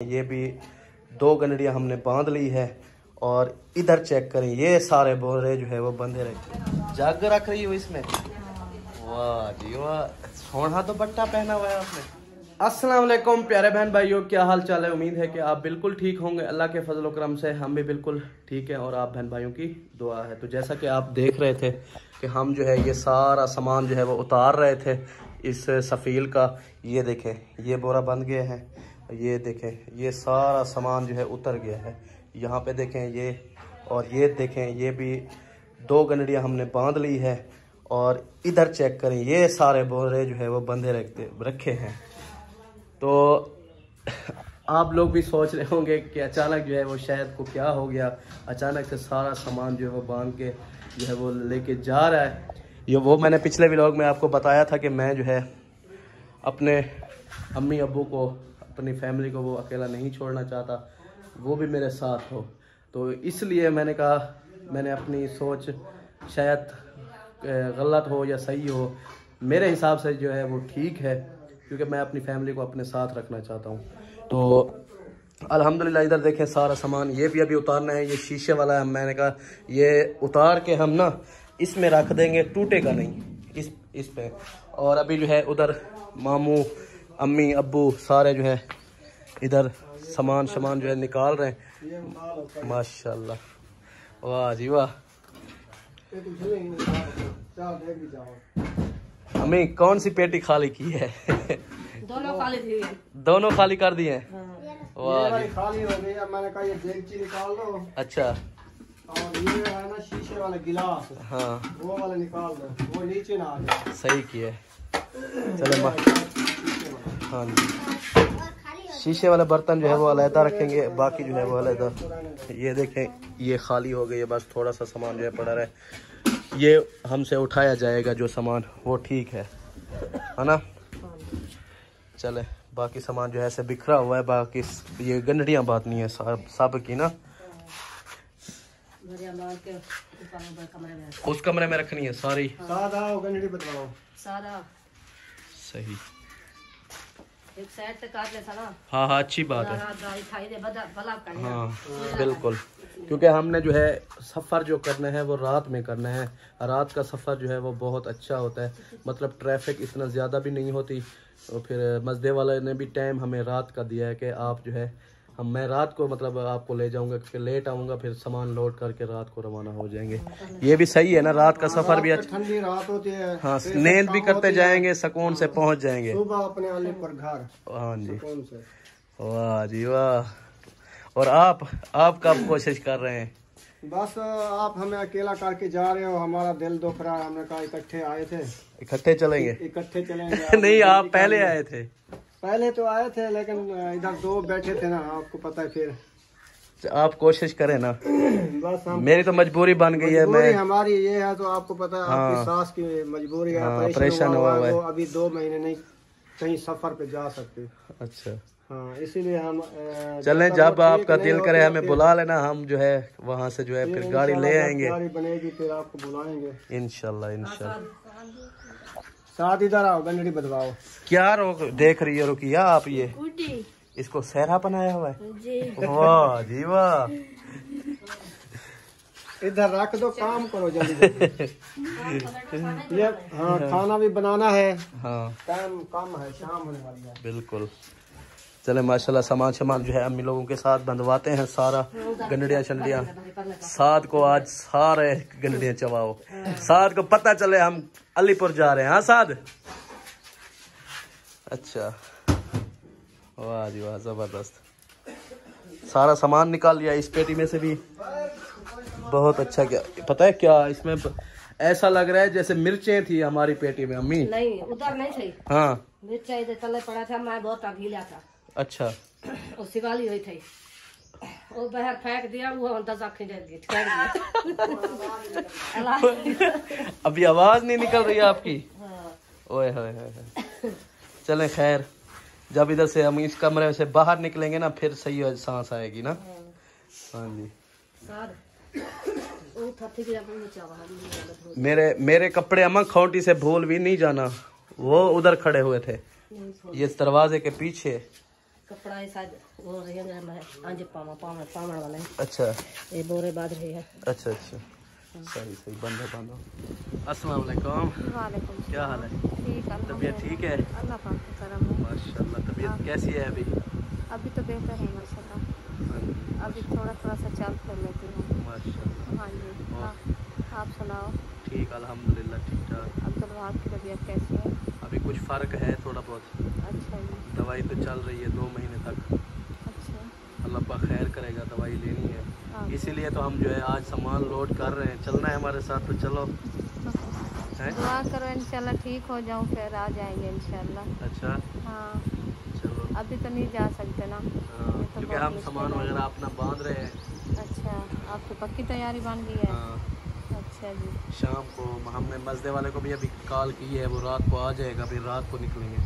ये भी दो गंडड़ियाँ हमने बाँध ली है और इधर चेक करें, ये सारे बोरे जो है वो बंधे रखे जाग रख रही हो इसमें? वाह जी वाह। सोना तो बट्टा पहना हुआ है आपने। वालेकुम, प्यारे बहन भाइयों, क्या हाल चाल है? उम्मीद है कि आप बिल्कुल ठीक होंगे। अल्लाह के फजल करम से हम भी बिल्कुल ठीक हैं और आप बहन भाइयों की दुआ है। तो जैसा कि आप देख रहे थे कि हम जो है ये सारा सामान जो है वो उतार रहे थे इस सफ़ील का। ये देखें, ये बोरा बंद गया है। ये देखें, ये सारा सामान जो है उतर गया है। यहाँ पे देखें ये, और ये देखें, ये भी दो गंडड़ियाँ हमने बाँध ली है, और इधर चेक करें, ये सारे बोरे जो है वो बंधे रखते, रखे हैं। तो आप लोग भी सोच रहे होंगे कि अचानक जो है वो शायद को क्या हो गया? अचानक से सारा सामान जो है वो बाँध के जो है वो लेके जा रहा है। ये वो मैंने पिछले व्लॉग में आपको बताया था कि मैं जो है अपने अम्मी अबू को अपनी फैमिली को वो अकेला नहीं छोड़ना चाहता, वो भी मेरे साथ हो। तो इसलिए मैंने कहा, मैंने अपनी सोच शायद गलत हो या सही हो, मेरे हिसाब से जो है वो ठीक है, क्योंकि मैं अपनी फैमिली को अपने साथ रखना चाहता हूँ। तो अल्हम्दुलिल्लाह, इधर देखें सारा सामान, ये भी अभी उतारना है, ये शीशे वाला है। मैंने कहा, ये उतार के हम ना इसमें रख देंगे, टूटेगा नहीं, इस इस पे। और अभी जो है उधर मामू अम्मी अबू सारे जो है इधर सामान सामान जो है निकाल रहे हैं। माशाल्लाह। वाह जी वाह। अम्मी कौन सी पेटी खाली की है? दोनों खाली थी। दोनों खाली कर दिए हैं? हाँ। वाह खाली हो गई। अब मैंने कहा ये देगची निकाल दो। अच्छा। और ये है ना शीशे वाला गिलास। हाँ। वो वाला निकाल दो। वो नीचे ना आ जाए। सही किया। चलो हाँ जी शीशे वाले बर्तन जो है वो अलहदा रखेंगे बाकी जो है वो अलहदा। ये देखें ये खाली हो गई है बस थोड़ा सा सामान जो है पड़ा रहे। ये हमसे उठाया जाएगा जो सामान वो ठीक है। है ना? चले बाकी सामान जो है ऐसे बिखरा हुआ है बाकी ये गंडड़ियाँ नहीं है सब सब की ना? उस कमरे में रखनी है सारी। सादा सारा सही। एक साइड से काट ले साला हाँ हाँ अच्छी बात है। रात खाई दे भला कर हाँ। बिल्कुल। क्योंकि हमने जो है सफ़र जो करना है वो रात में करना है। रात का सफ़र जो है वो बहुत अच्छा होता है। मतलब ट्रैफ़िक इतना ज़्यादा भी नहीं होती। और फिर मजदे वाले ने भी टाइम हमें रात का दिया है कि आप जो है हम मैं रात को मतलब आपको ले जाऊँगा क्योंकि लेट आऊँगा फिर सामान लोड करके रात को रवाना हो जाएँगे। ये भी सही है ना रात का सफ़र भी अच्छा ठंडी रात होती है। हाँ नींद भी करते जाएँगे सुकून से पहुँच जाएँगे। सुबह अपने वाले पर घर। हाँ जी। वाह जी वाह। और आप आप कब कोशिश कर रहे हैं? बस आप हमें अकेला करके जा रहे हो हमारा दिल दुख रहा है हमने कहा इकट्ठे आए थे। इकट्ठे चलेंगे? इकट्ठे चलेंगे। नहीं आप पहले आए थे। पहले तो आए थे लेकिन इधर दो बैठे थे ना आपको पता है फिर। आप कोशिश करें ना। बस हम मेरी तो मजबूरी बन गई है मैं हमारी ये है तो आपको पता है हाँ, आपकी सास की मजबूरी है हाँ, ऑपरेशन ऑपरेशन हुआ हुआ है। है। वो अभी दो महीने नहीं कहीं सफ़र पे जा सकते। अच्छा। हाँ इसीलिए हम चलें जब आपका दिल करे तो हमें बुला लेना हम जो है वहाँ से जो है फिर फिर गाड़ी ले आएँगे। गाड़ी बनेगी फिर आपको बुलाएँगे। इनशाला इनशाला साथ इधर आओ गंडड़ी बदवाओ। क्या रोक देख रही है रुकिया आप ये? इसको सहरा बनाया हुआ है? जी। वाह जी वाह। इधर रख दो काम करो जल्दी। ये हाँ खाना भी बनाना है। हाँ। टाइम कम है शाम होने वाली है। बिल्कुल। चले माशाल्लाह सामान सामान जो है अम्मी लोगों के साथ बंधवाते हैं सारा गंडड़ियाँ शंडड़ियाँ साद को आज सारे गंडड़ियाँ चबाओ। साद को पता चले हम अलीपुर जा रहे हैं। हाँ साद? अच्छा। वाह जी वाह ज़बरदस्त। सारा सामान निकाल लिया इस पेटी में से भी। बहुत अच्छा क्या पता है क्या इसमें ऐसा लग रहा है जैसे मिर्चें थी हमारी पेटी में अम्मी। नहीं उधर नहीं थी हाँ। मिर्चा इधर तले पड़ा था मैं बहुत गीला था। अच्छा। वो सिगाली हुई थी। वो बाहर फेंक दिया वो अंदर आँखें डर गई अल्लाह अभी आवाज़ नहीं निकल रही आपकी? हाँ। ओए होए होए। चले खैर जब इधर से हम इस कमरे से बाहर निकलेंगे ना फिर सही सांस आएगी ना। हाँ। जी। है मैं चावा मेरे मेरे कपड़े अम्मा खोटी से भूल भी नहीं जाना। वो उधर खड़े हुए थे। ये इस दरवाजे के पीछे। कपड़ा ऐसा वो रहेगा मैं आज पावा पावा पावण वाला। है अच्छा। ये बोरे बाद रही है। अच्छा अच्छा। सही सही बंद है बंद हो अस्सलाम वालेकुम। वालेकुम क्या हाल है? ठीक है तबीयत ठीक है? अल्लाह पाक का करम है। माशाल्लाह तबीयत कैसी है अभी? अभी तो बेहतर है माशाल्लाह। हाँ। अभी थोड़ा थोड़ा सा चल फिर लेती हूँ। माशाल्लाह। हाँ जी हाँ, आप सुनाओ। ठीक अल्हम्दुलिल्लाह ठीक ठाक अब्दुल वहाब की तबीयत कैसी है? अभी कुछ फ़र्क है थोड़ा बहुत। अच्छा। दवाई तो चल रही है दो महीने तक। अच्छा। अल्लाह पाक खैर करेगा दवाई लेनी है। हाँ। इसीलिए तो हम जो है आज सामान लोड कर रहे हैं। चलना है हमारे साथ तो चलो। हैं? दुआ करो इंशाल्लाह ठीक हो जाऊँ फिर आ जाएँगे इंशाल्लाह। अच्छा। हाँ। चलो। अभी तो नहीं जा सकते ना। हाँ, तो क्योंकि हम सामान वगैरह अपना बाँध रहे हैं। अच्छा आपकी पक्की तैयारी बन गई है? हाँ, अच्छा जी। शाम को हमने मजदे वाले को भी अभी कॉल की है वो रात को आ जाएगा फिर रात को निकलेंगे।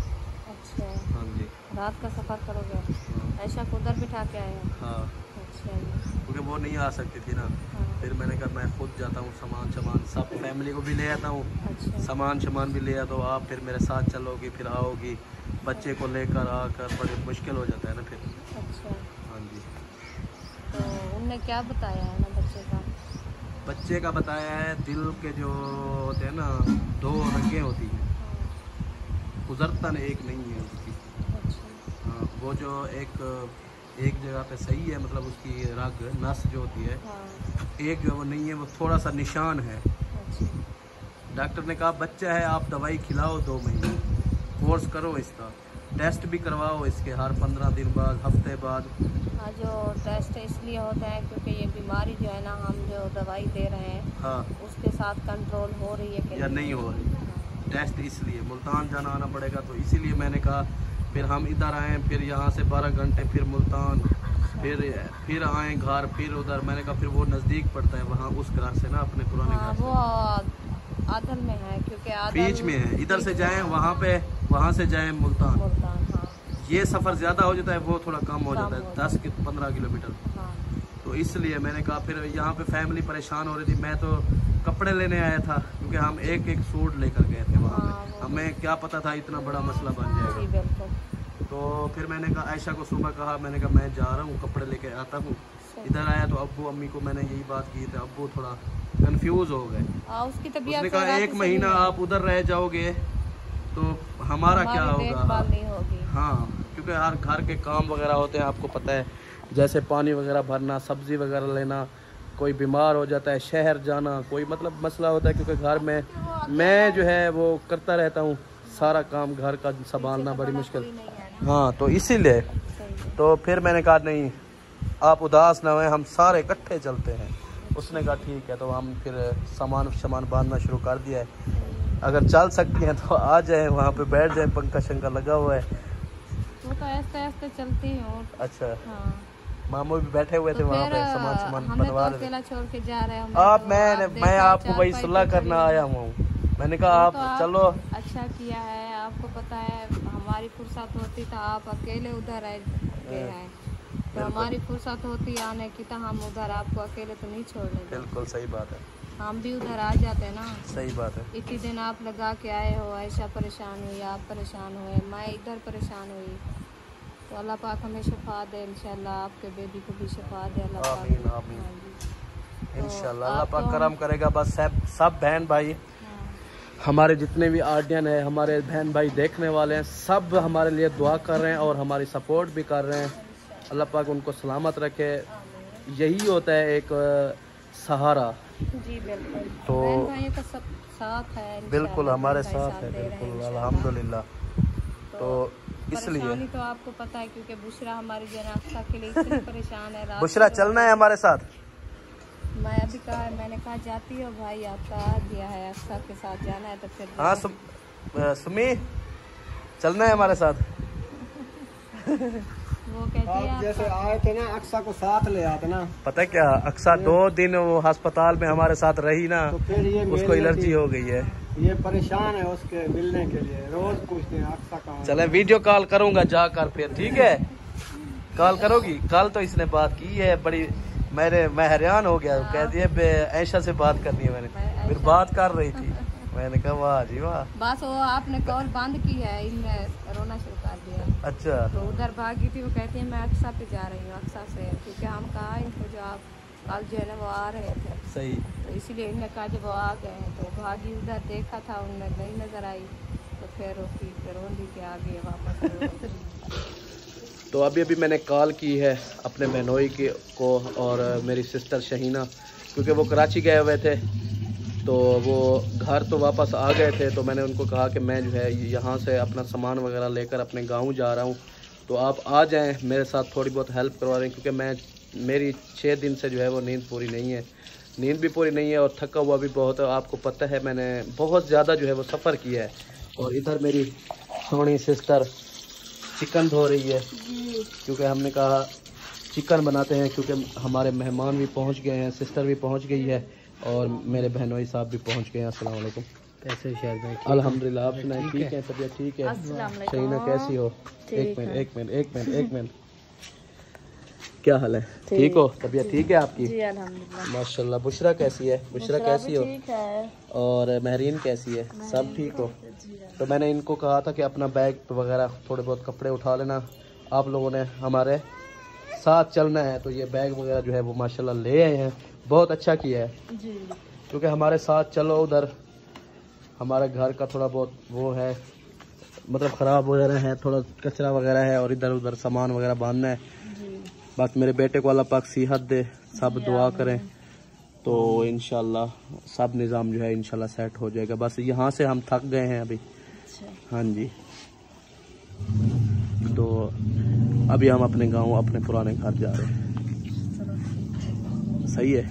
अच्छा। हाँ जी। रात का सफ़र करोगे? ऐसा को उधर बिठा के आए हाँ? अच्छा क्योंकि वो नहीं आ सकती थी ना। हाँ। फिर मैंने कहा मैं खुद जाता हूँ सामान सामान सब फैमिली को भी ले आता हूँ। अच्छा। सामान सामान भी ले आता हूँ। आप फिर मेरे साथ चलोगी फिर आओगी। बच्चे को लेकर आकर बड़े मुश्किल हो जाता है ना फिर। अच्छा। हाँ जी। तो उनने क्या बताया है ना बच्चे का? बच्चे का बताया है दिल के जो होते हैं ना दो रंगे होती हैं। गुजरतन एक नहीं है उसकी। अच्छा। हाँ, वो जो एक एक जगह पे सही है मतलब उसकी रग नस जो होती है हाँ। एक जो वो नहीं है वो थोड़ा सा निशान है। अच्छा। डॉक्टर ने कहा बच्चा है आप दवाई खिलाओ दो महीने। कोर्स करो इसका। टेस्ट भी करवाओ इसके हर पंद्रह दिन बाद हफ़्ते बाद। हाँ जो टेस्ट इसलिए होता है क्योंकि ये बीमारी जो है ना हम जो दवाई दे रहे हैं हाँ। उसके साथ कंट्रोल हो रही है या नहीं? हो रही? टेस्ट इसलिए मुल्तान जाना आना पड़ेगा तो इसीलिए मैंने कहा फिर हम इधर आए फिर यहाँ से बारह घंटे फिर मुल्तान फिर फिर आए घर फिर उधर। मैंने कहा फिर वो नज़दीक पड़ता है वहाँ उस घर से ना अपने पुराने हाँ वो आदल में है क्योंकि आदल बीच में है इधर से जाए वहाँ पे वहाँ से जाए मुल्तान। मुल्तान हाँ। ये सफ़र ज़्यादा हो जाता है वो थोड़ा कम हो जाता है दस कि पंद्रह किलोमीटर। हाँ। तो इसलिए मैंने कहा फिर यहाँ पे फैमिली परेशान हो रही थी। मैं तो कपड़े लेने आया था क्योंकि हम एक एक सूट लेकर गए थे वहाँ हाँ, पे। हमें क्या पता था इतना बड़ा मसला बन जाएगा। तो फिर मैंने कहा आयशा को सुबह कहा मैंने कहा मैं जा रहा हूँ कपड़े लेके आता हूँ। इधर आया तो अबू अम्मी को मैंने यही बात की थी अबू थोड़ा कंफ्यूज हो गए। उसकी तबीयत कहा एक महीना आप उधर रह जाओगे तो हमारा क्या होगा? हाँ क्योंकि हर घर के काम वगैरह होते हैं आपको पता है। जैसे पानी वगैरह भरना सब्ज़ी वगैरह लेना कोई बीमार हो जाता है शहर जाना कोई मतलब मसला होता है क्योंकि घर में मैं जो है वो करता रहता हूँ। सारा काम घर का संभालना बड़ी मुश्किल। है हाँ तो इसीलिए तो फिर मैंने कहा नहीं आप उदास ना हुए हम सारे इकट्ठे चलते हैं। उसने कहा ठीक है। तो हम फिर सामान सामान बांधना शुरू कर दिया है। अगर चल सकती हैं तो आ जाए वहाँ पे बैठ जाए पंखा शंखा लगा हुआ है। वो तो ऐसे ऐसे चलती हूँ अच्छा। हाँ। मामू भी बैठे हुए थे तो वहाँ पे सामान सामान तो बनवा रहे थे। आप मैं मैं आपको वही सुलह करना आया हूँ। हूँ मैंने कहा तो आप चलो। अच्छा किया है आपको पता है हमारी फुर्सत होती तो आप अकेले उधर गए हैं तो हमारी फुर्सत होती आने की तो हम उधर आपको अकेले तो नहीं छोड़ने बिल्कुल सही बात है। हम भी उधर आ जाते हैं ना। सही बात है। इतनी दिन आप लगा के आए हो ऐसा परेशान हुई आप परेशान हुए मैं इधर परेशान हुई। तो अल्लाह पाक हमें शफा दे इंशाल्लाह आपके बेबी को भी शफा दे अल्लाह। हाँ अल्लाह पाक तो- करम करेगा बस सब सब बहन भाई। हाँ। हमारे जितने भी आर्डियन है हमारे बहन भाई देखने वाले हैं सब हमारे लिए दुआ कर रहे हैं और हमारी सपोर्ट भी कर रहे हैं। अल्लाह पाक उनको सलामत रखे। यही होता है एक सहारा। जी बिल्कुल। तो- का सब साथ है बिल्कुल हमारे साथ है बिल्कुल इंशाल्लाह। अल्हम्दुलिल्लाह। तो इसलिए तो आपको पता है क्योंकि बुशरा हमारी जनाख्ता के लिए परेशान है बुशरा चलना है हमारे साथ? मैं अभी कहा मैंने कहा जाती हो भाई आपका गया है अक्सा के साथ जाना है तो फिर हाँ सुमी चलना है हमारे साथ। वो कहती है जैसे आए थे ना अक्सा को साथ ले आते ना। पता क्या? अक्सा दो दिन वो अस्पताल में हमारे साथ रही ना तो फिर ये उसको एलर्जी हो गई है। ये परेशान है उसके मिलने के लिए। रोज पूछते हैं अक्सा कहाँ चले वीडियो कॉल करूँगा जाकर फिर ठीक है? कॉल करोगी? कल तो इसने बात की है बड़ी मेरे मैं हैरान हो गया। कहती है ऐशा से बात करनी है मैंने। फिर बात कर रही थी। मैंने कहा वाह जी वाह. बस वो आपने कॉल बंद की है इनने रोना शुरू कर दिया। अच्छा। तो उधर भागी थी वो कहती है मैं अक्सा पे जा रही हूँ अक्सा से। क्योंकि हम कहा इनको जो आप कल जो है ना वो आ रहे थे। सही। तो इसीलिए इनने कहा जब वो आ गए हैं तो भागी उधर देखा था उनने नहीं नज़र आई। तो फिर उसकी फिर रोंदी के आ गए वापस। तो अभी अभी मैंने कॉल की है अपने बहनोई के को और मेरी सिस्टर शहीना क्योंकि वो कराची गए हुए थे। तो वो घर तो वापस आ गए थे तो मैंने उनको कहा कि मैं जो है यहाँ से अपना सामान वगैरह लेकर अपने गाँव जा रहा हूँ। तो आप आ जाएँ, मेरे साथ थोड़ी बहुत हेल्प करवा दें, क्योंकि मैं, मेरी छः दिन से जो है वो नींद पूरी नहीं है। नींद भी पूरी नहीं है और थका हुआ भी बहुत आपको पता है मैंने बहुत ज़्यादा जो है वो सफ़र किया है। और इधर मेरी सोनी सिस्टर चिकन धो रही है, क्योंकि हमने कहा चिकन बनाते हैं, क्योंकि हमारे मेहमान भी पहुँच गए हैं, सिस्टर भी पहुँच गई है। और मेरे बहनोई साहब भी पहुँच गए हैं अस्सलाम वालेकुम। कैसे शेयर भाई अल्हम्दुलिल्लाह आप सुनाए ठीक है? तबीयत ठीक है? शहीना कैसी हो? एक मिनट एक मिनट एक मिनट एक मिनट। क्या हाल है? ठीक। हो? तबीयत ठीक है आपकी? माशाल्लाह बुशरा कैसी है? बुशरा कैसी हो? और महरीन कैसी है? सब ठीक हो? तो मैंने इनको कहा था कि अपना बैग वगैरह थोड़े बहुत कपड़े उठा लेना। आप लोगों ने हमारे साथ चलना है तो ये बैग वगैरह जो है वो माशाल्लाह ले आए हैं। बहुत अच्छा किया है। क्योंकि हमारे साथ चलो उधर हमारे घर का थोड़ा बहुत वो है मतलब ख़राब वगैरह है थोड़ा कचरा वगैरह है और इधर उधर सामान वगैरह बांधना है। बस मेरे बेटे को अल्लाह पाक सेहत दे सब दुआ करें। तो इनशाला सब निज़ाम जो है इनशाला सेट हो जाएगा। बस यहाँ से हम थक गए हैं अभी। हाँ जी। तो अभी हम अपने गाँव अपने पुराने घर जा रहे हैं। सही है?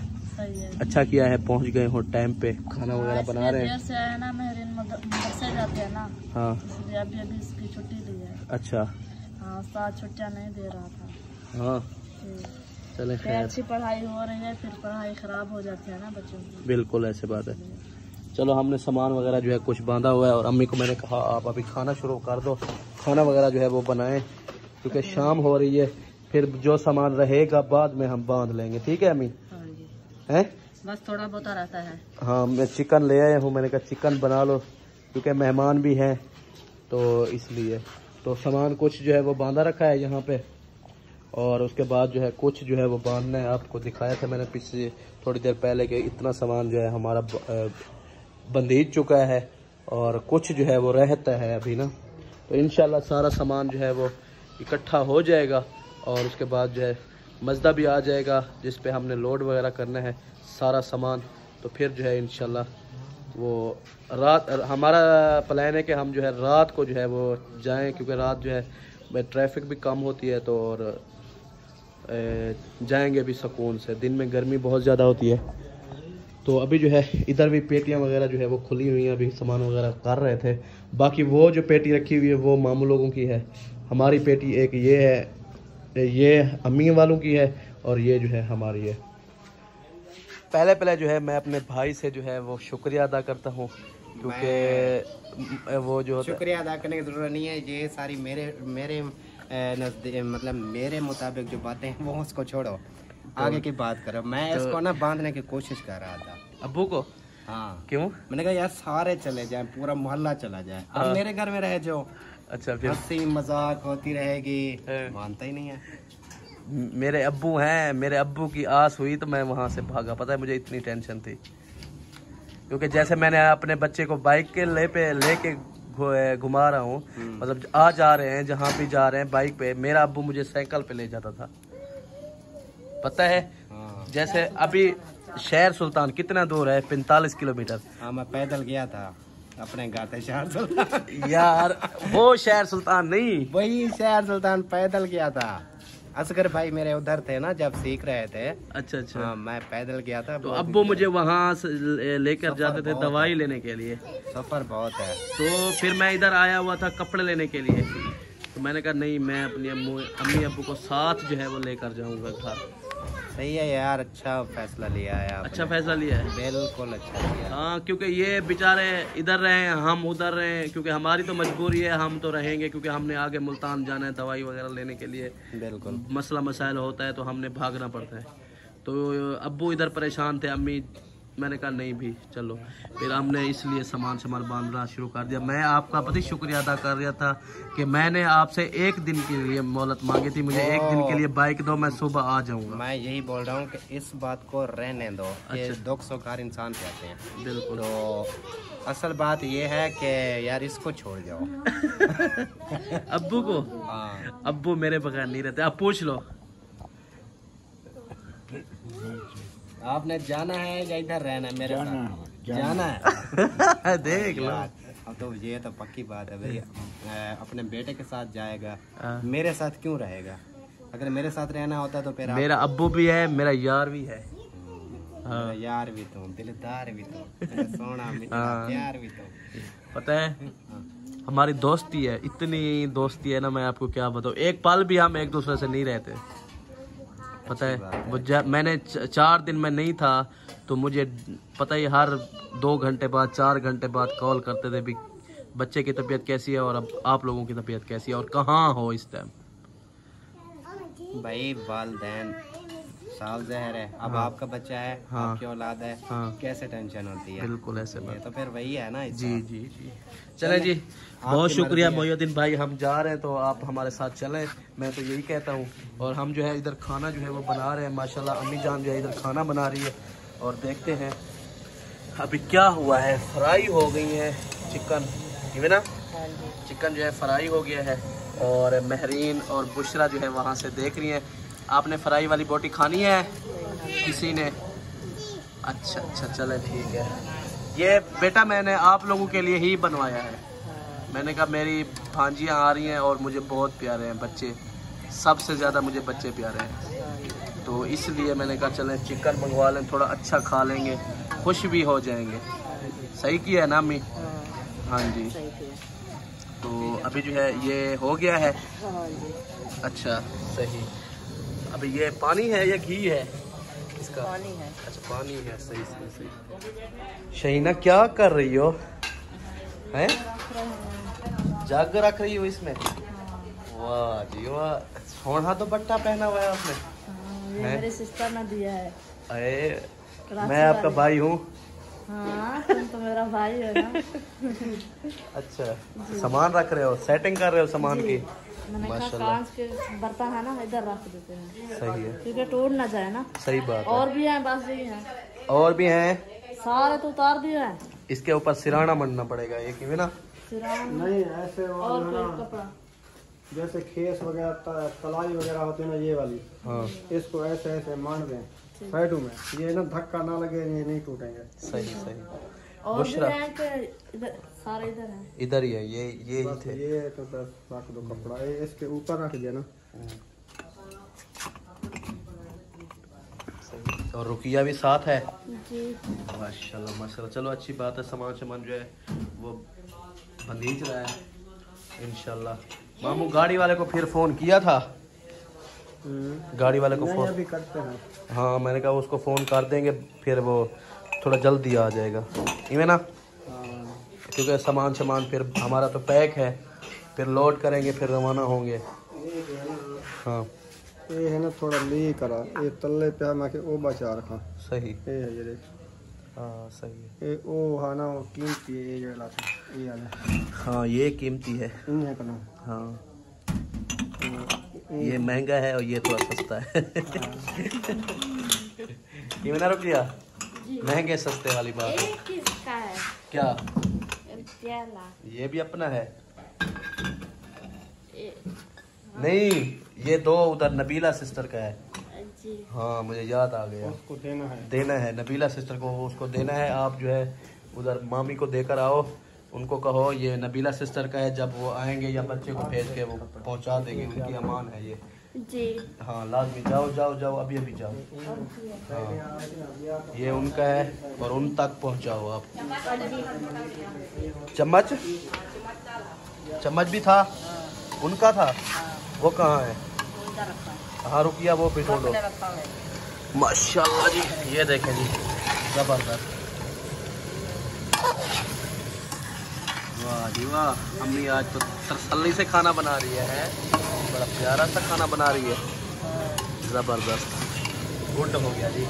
अच्छा किया है पहुँच गए हो टाइम पे खाना वगैरह बना रहे हैं? से है ना मेहरीन मदरसे जाते हैं ना हाँ। अभी अभी इसकी छुट्टी दी है। अच्छा। हाँ छुट्टियाँ नहीं दे रहा था। हाँ। चले खैर। अच्छी पढ़ाई हो रही है फिर पढ़ाई खराब हो जाती है ना बच्चों की। बिल्कुल ऐसे बात है। चलो हमने सामान वगैरह जो है कुछ बांधा हुआ है और अम्मी को मैंने कहा आप अभी खाना शुरू कर दो। खाना वगैरह जो है वो बनाएँ क्योंकि शाम हो रही है। फिर जो सामान रहेगा बाद में हम बाँध लेंगे। ठीक है अम्मी? हाँ? बस थोड़ा बहुत रहता है। हाँ मैं चिकन ले आया हूँ मैंने कहा चिकन बना लो क्योंकि मेहमान भी हैं तो इसलिए। तो सामान कुछ जो है वो बांधा रखा है यहाँ पे और उसके बाद जो है कुछ जो है वो बांधना है आपको दिखाया था मैंने पिछले थोड़ी देर पहले कि इतना सामान जो है हमारा ब- बंधीज चुका है और कुछ जो है वो रहता है अभी ना। तो इनशाला सारा सामान जो है वो इकट्ठा हो जाएगा और उसके बाद जो है मजदा भी आ जाएगा, जिस पे हमने लोड वगैरह करना है, सारा सामान। तो फिर जो है इनशाला वो रात, हमारा प्लान है कि हम जो है, रात को जो है, वो जाएँ, क्योंकि रात जो है ट्रैफ़िक भी कम होती है तो और जाएँगे भी सुकून से। दिन में गर्मी बहुत ज़्यादा होती है। तो अभी जो है, इधर भी पेटियाँ वगैरह जो है, वो खुली हुई हैं, अभी सामान वगैरह कर रहे थे। बाकी वो जो पेटी रखी हुई है, वो मामू लोगों की है। हमारी पेटी एक ये है ये अम्मी वालों की है और ये जो है हमारी है। पहले पहले जो है मैं अपने भाई से जो है वो शुक्रिया अदा करता हूँ क्योंकि वो जो शुक्रिया अदा करने की ज़रूरत नहीं है ये सारी मेरे मेरे नज़दीक मतलब मेरे मुताबिक जो बातें हैं वो उसको छोड़ो। आगे की बात करो। मैं तो, इसको ना बांधने की कोशिश कर रहा था। अबू को? हाँ। क्यों? मैंने कहा यार सारे चले जाएँ पूरा मोहल्ला चला जाए। अब मेरे घर में रहे जो अच्छा फिर? हँसी मज़ाक होती रहेगी। हाँ। मानता ही नहीं है। मेरे अब्बू हैं मेरे अब्बू की आस हुई तो मैं वहाँ से भागा। पता है मुझे इतनी टेंशन थी। क्योंकि जैसे मैंने अपने बच्चे को बाइक के ले पे लेके घुमा रहा हूँ मतलब आ जा रहे हैं जहाँ भी जा रहे हैं बाइक पे मेरा अब्बू मुझे साइकिल पे ले जाता था। पता है? हाँ। जैसे अभी शहर सुल्तान कितना दूर है? पैंतालीस किलोमीटर। हाँ मैं पैदल गया था। अपने गाते शहर सुल्तान। यार वो शहर सुल्तान नहीं। वही शहर सुल्तान पैदल गया था। असगर भाई मेरे उधर थे ना जब सीख रहे थे। अच्छा अच्छा। हाँ मैं पैदल गया था। तो बहुत अब्बू मुझे वहाँ लेकर जाते थे दवाई लेने के लिए। सफ़र बहुत है। तो फिर मैं इधर आया हुआ था कपड़े लेने के लिए। तो मैंने कहा नहीं मैं अपनी अम्मू अम्मी अबू को साथ जो है वो लेकर जाऊँगा घर। सही है यार अच्छा फैसला लिया है आपने। अच्छा फैसला लिया है। बिल्कुल अच्छा लिया। हाँ क्योंकि ये बेचारे इधर रहे हम उधर रहे क्योंकि हमारी तो मजबूरी है हम तो रहेंगे क्योंकि हमने आगे मुल्तान जाना है दवाई वगैरह लेने के लिए। बिल्कुल। मसला मसाइल होता है तो हमने भागना पड़ता है। तो अबू इधर परेशान थे अम्मी मैंने कहा नहीं भी चलो। फिर हमने इसलिए सामान सामान बांधना शुरू कर दिया। मैं आपका पति शुक्रिया अदा कर रहा था कि मैंने आपसे एक दिन के लिए मोहलत मांगी थी। मुझे एक दिन के लिए बाइक दो मैं सुबह आ जाऊँगा। मैं यही बोल रहा हूँ कि इस बात को रहने दो अच्छा। दुख सुखार इंसान कहते हैं। बिल्कुल। तो असल बात ये है कि यार इसको छोड़ जाओ। अबू को? अबू मेरे बगैर नहीं रहते। आप पूछ लो। आपने जाना है या इधर रहना है? मेरे जाना, साथ। जाना जाना है। देख लो। अब तो ये तो पक्की बात है भाई। अपने बेटे के साथ जाएगा। हाँ। मेरे साथ क्यों रहेगा? अगर मेरे साथ रहना होता तो फिर मेरा अब्बू भी है मेरा यार भी है। हाँ। यार भी तुम दिलदार भी तुम मेरा सोना मीठा हाँ। प्यार भी तुम पता है। हमारी दोस्ती है इतनी दोस्ती है ना मैं आपको क्या बताऊँ। एक पल भी हम एक दूसरे से नहीं रहते। पता है वो मैंने चार दिन में नहीं था तो मुझे पता ही हर दो घंटे बाद चार घंटे बाद कॉल करते थे भी बच्चे की तबीयत कैसी है और अब आप लोगों की तबीयत कैसी है और कहाँ हो इस टाइम भाई वालदेन। साल जहर है। अब हाँ, आपका बच्चा है हाँ। आपकी औलाद है हाँ। कैसे टेंशन होती है? बिल्कुल ऐसे ये तो फिर वही है ना जी जी जी। चले जी बहुत शुक्रिया मोहुद्दीन भाई हम जा रहे हैं तो आप हमारे साथ चलें। मैं तो यही कहता हूँ और हम जो है इधर खाना जो है वो बना रहे हैं माशाल्लाह अम्मी जान जो है इधर खाना बना रही है और देखते हैं अभी क्या हुआ है। फ्राई हो गई है चिकन ठीक है ना? चिकन जो है फ्राई हो गया है और महरीन और बुशरा जो है वहाँ से देख रही हैं। आपने फ्राई वाली बोटी खानी है? किसी ने? अच्छा अच्छा चले ठीक है। ये बेटा मैंने आप लोगों के लिए ही बनवाया है। मैंने कहा मेरी भांजियाँ आ रही हैं और मुझे बहुत प्यारे हैं बच्चे। सबसे ज़्यादा मुझे बच्चे प्यारे हैं। तो इसलिए मैंने कहा चलें चिकन मंगवा लें थोड़ा अच्छा खा लेंगे खुश भी हो जाएँगे। सही किया है ना अम्मी? हाँ जी। तो अभी जो है ये हो गया है? अच्छा सही। अभी ये पानी है या घी है इसका? पानी है। अच्छा पानी है सही सही सही। शहीना क्या कर रही हो? हैं? जग रख रही हो इसमें? वाह जी वाह। सोना तो बट्टा पहना हुआ है आपने। मेरे सिस्टर ने दिया है। अरे मैं आपका भाई हूँ। हाँ तुम तो मेरा भाई है ना। अच्छा सामान रख रहे हो सेटिंग कर रहे हो सामान की। कांच के बर्तन है ना इधर रख देते हैं। सही है। क्योंकि टूट ना जाए ना। सही बात है। और भी हैं बस यही हैं। और भी हैं? सारे तो उतार दिए हैं। इसके ऊपर सिराना बनना पड़ेगा ये क्यों ना? नहीं ऐसे और है कपड़ा? जैसे खेस वगैरह तलाई वगैरह होती है ना ये वाली। हाँ। इसको ऐसे ऐसे मान दें। साइडों में। ये ना धक्का ना लगे ये नहीं टूटेंगे। सही सही। और सारे इधर हैं। इधर ही है ये ये ही थे। ये तो बस रख दो कपड़ा ये इसके ऊपर रख दिया ना। और रुकिया भी साथ है? जी। माशाल्लाह माशाल्लाह। चलो अच्छी बात है सामान सामान जो है वो बंधीच रहा है। इंशाल्लाह। मामू गाड़ी वाले को फिर फ़ोन किया था? गाड़ी वाले को फ़ोन अभी करते हैं। हाँ मैंने कहा उसको फ़ोन कर देंगे फिर वो थोड़ा जल्दी आ जाएगा। इवे ना? क्योंकि सामान सामान फिर हमारा तो पैक है फिर लोड करेंगे फिर रवाना होंगे। है। ये है ना थोड़ा ली करा। ये तल्ले पे मैं के ओ बचा रखा। सही। ये है ये देख। हाँ सही है। ये ओ है ना वो कीमती है ये लाते ये वाला। हाँ ये कीमती है। इन है कना हाँ। ये महँगा है और ये थोड़ा सस्ता है। ये मैंने रुक लिया महँगे सस्ते वाली बात है। क्या? ये भी अपना है। नहीं ये दो उधर नबीला सिस्टर का है। जी। हाँ मुझे याद आ गया। उसको देना है। देना है नबीला सिस्टर को उसको देना है। आप जो है उधर मामी को देकर आओ। उनको कहो ये नबीला सिस्टर का है जब वो आएँगे या बच्चे को भेज के वो पहुँचा देंगे उनकी अमान है ये। जी। हाँ लाजमी जाओ जाओ जाओ अभी अभी जाओ। हाँ। ये उनका है और उन तक पहुंचाओ आप। चम्मच? चम्मच भी था? उनका था? वो कहाँ है? हाँ रुकिया वो भी ढूंढो। माशाल्लाह जी ये देखें जी ज़बरदस्त। वाह वाह। अम्मी आज तो तसल्ली से खाना बना रही है? बड़ा प्यारा सा खाना बना रही है। ज़बरदस्त। गुड हो गया जी।